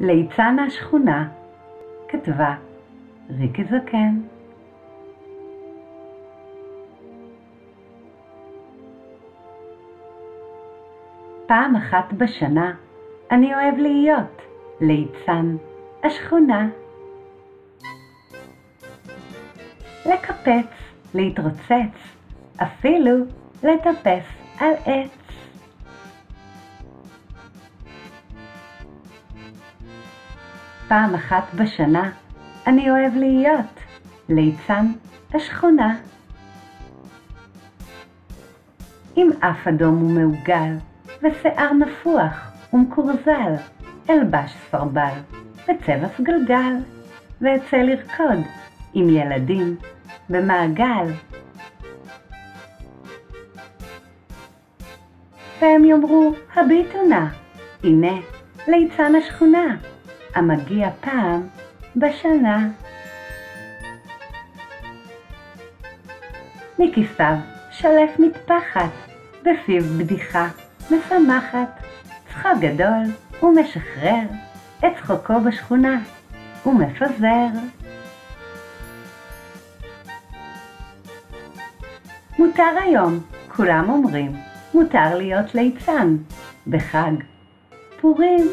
ליצן השכונה כתבה ריקי זקן פעם אחת בשנה אני אוהב להיות ליצן השכונה. לקפץ, להתרוצץ, אפילו לטפס על עץ. פעם אחת בשנה אני אוהב להיות ליצן השכונה. עם אף אדום ומעוגל, ושיער נפוח ומקורזל, אלבש סרבל, בצבע סגלגל, ואצא לרקוד עם ילדים במעגל. והם יאמרו, הביטו נא, הנה ליצן השכונה, המגיע פעם בשנה. מכיסיו שלף מטפחת, בפיו בדיחה משמחת, צחוק גדול ומשחרר את צחוקו בשכונה ומפזר. מותר היום, כולם אומרים, מותר להיות ליצן בחג פורים.